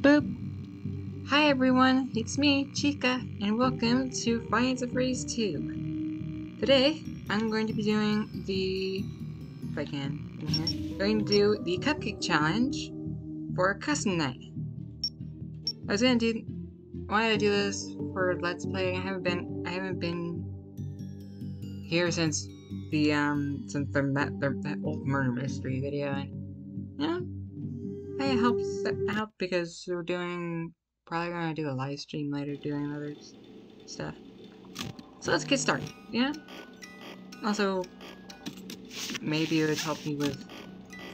Boop! Hi everyone, it's me, Chica, and welcome to Five of Freddy's 2. Today, I'm going to be doing the... if I can, here, going to do the Cupcake Challenge for Custom Night. I was gonna do... why did I do this for Let's Play? I haven't been... I haven't been here since the, um, since the, that, the, that old murder mystery video, and, you know, it helps out because we're doing probably gonna do a live stream later doing other stuff. So let's get started, yeah? Also, maybe it would help me with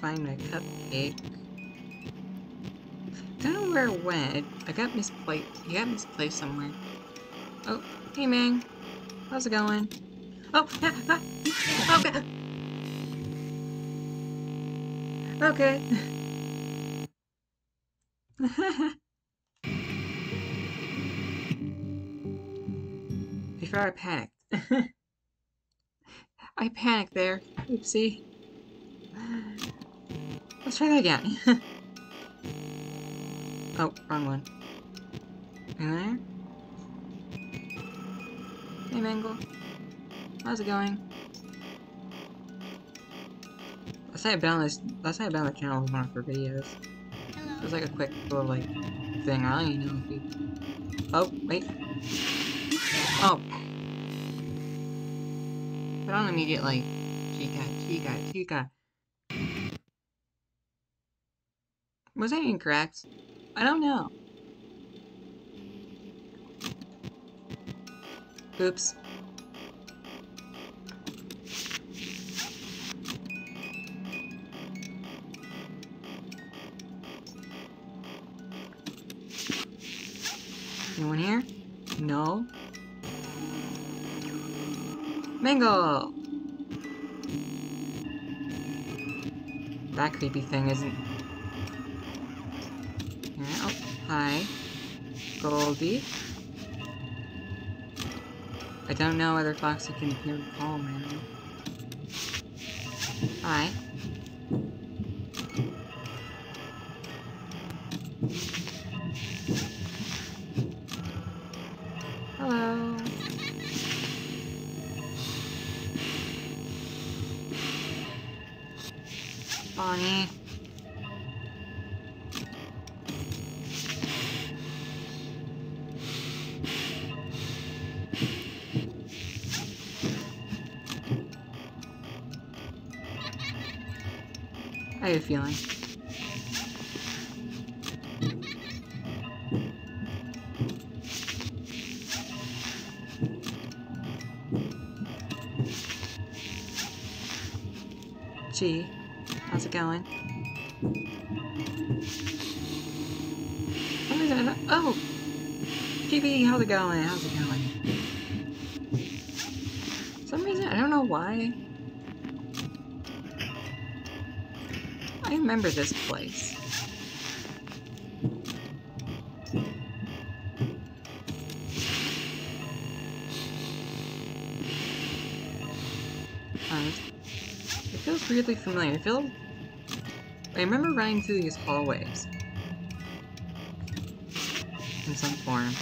finding a cupcake. I don't know where it went. I got misplaced. He got misplaced somewhere. Oh, hey man. How's it going? Oh, ah, ah, okay. Before I panicked. I panicked there. Oopsie. Let's try that again. oh, wrong one. In there? Hey, Mangle. How's it going? Last time I been on this, last time I been on the channel one of her videos. It was like a quick little like thing. I don't even know if you. Oh wait. Oh. But on immediate like Chica, Chica, Chica. Was that incorrect? I don't know. Oops. Anyone here? No. Mangle! That creepy thing isn't... Yeah, oh, hi. Goldie. I don't know whether Foxy can hear the call, man. Hi. Bonnie. I have a feeling. Gee, going? Oh! GB, how's it going? How's it going? For some reason, I don't know why. I remember this place. It feels weirdly familiar. I feel... I remember running through these hallways. In some form.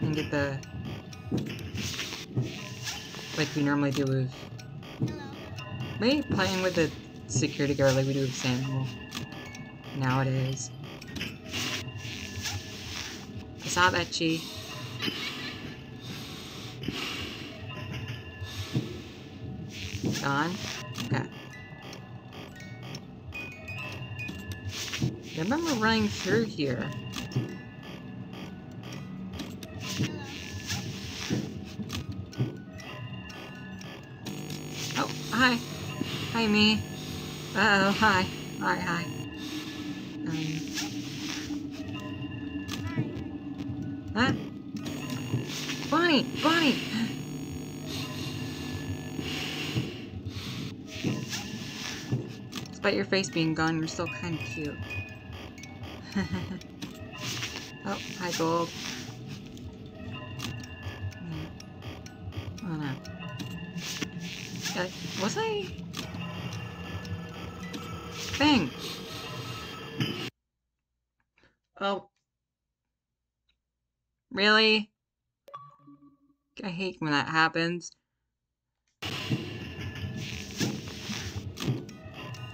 And get the... Like we normally do with... Maybe playing with the security guard like we do with Samuel. Nowadays. I saw that, Chi. Gone? Okay. I remember running through here. Oh, hi. Hi, me. Uh oh, hi. Hi, hi. Um. Huh? Bonnie! Bonnie! Despite your face being gone, you're still kind of cute. oh, hi, Gold. Oh no. Uh, was I? Thing! Oh. Really? I hate when that happens.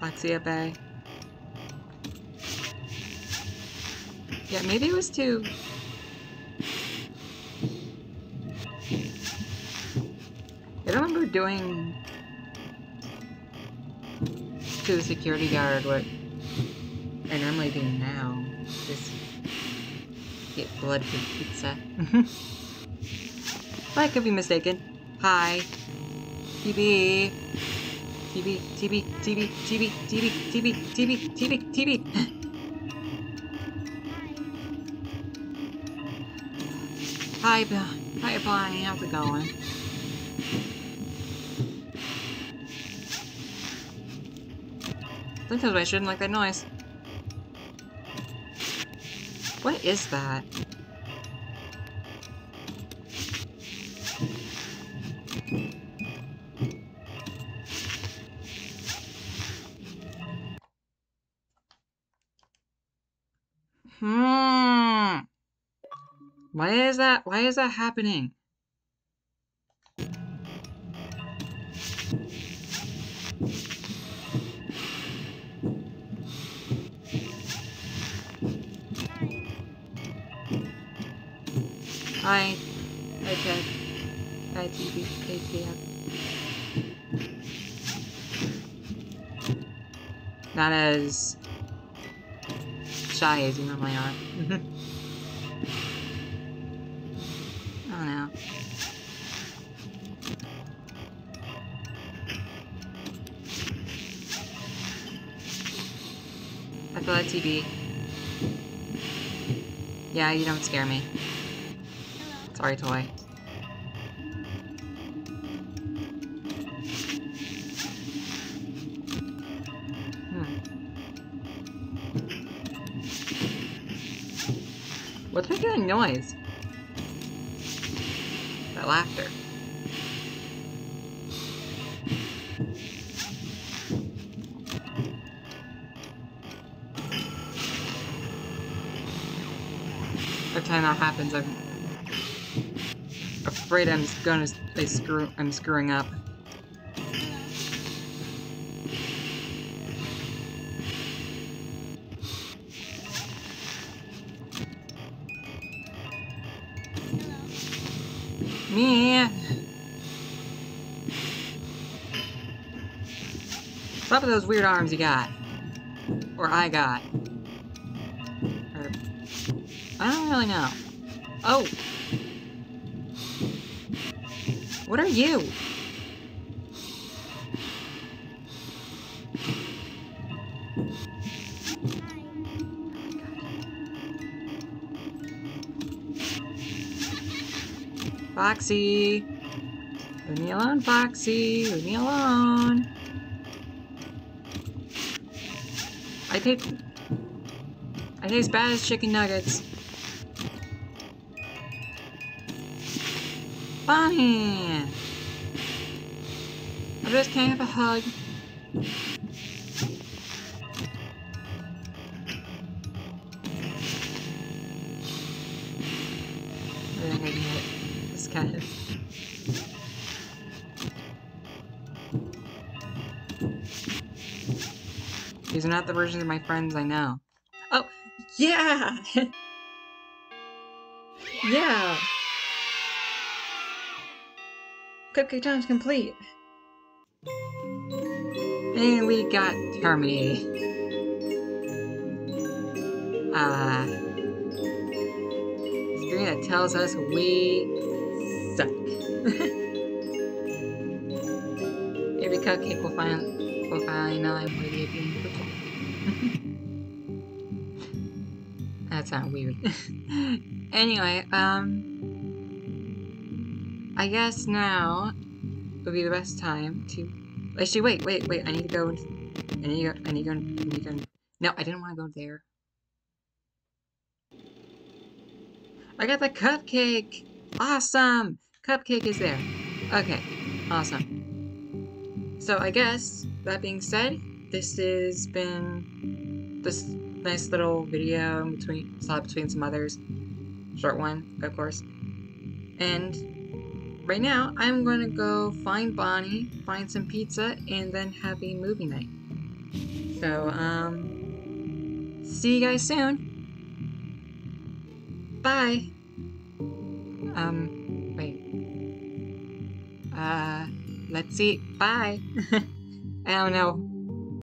Lexia Bay. Yeah, maybe it was too... I remember doing to the security guard what I normally do now. Just get blood for pizza. I could be mistaken. Hi. TV. TV, TV, TV, TV, TV, TV, TV, TV, TV. Hi, Bill. Hi, Bonnie. How's it going? Sometimes I shouldn't like that noise. What is that? Why is that? Why is that happening? Hi. Ted. Hi, TV. ATF. Not as shy as you normally are. I feel like TV. Yeah, you don't scare me. Sorry, toy. Hmm. What's making that noise? That laughter. Every time that happens, I'm afraid I'm gonna I screw I'm screwing up. Me. Stop with those weird arms you got. Or I got. I don't really know. Oh! What are you? Foxy! Leave me alone, Foxy! Leave me alone! I taste... I taste bad as chicken nuggets. I just can't a hug. This. These are not the versions of my friends I know. Oh, yeah! yeah! Cupcake Challenge complete! And we got terminated. Ah. Uh, screen that tells us we suck. Maybe Cupcake will finally, will finally know I'm worthy of being purple. that sounds weird. anyway, um... I guess now would be the best time to... Actually, wait, wait, wait, I need to go... I need to go... I need to go... I need to go... No, I didn't want to go there. I got the cupcake! Awesome! Cupcake is there. Okay, awesome. So I guess, that being said, this has been... This nice little video between saw between some others. Short one, of course. And right now, I'm going to go find Bonnie, find some pizza, and then have a movie night. So, um, see you guys soon. Bye. Um, wait. Uh, let's see. Bye. I don't know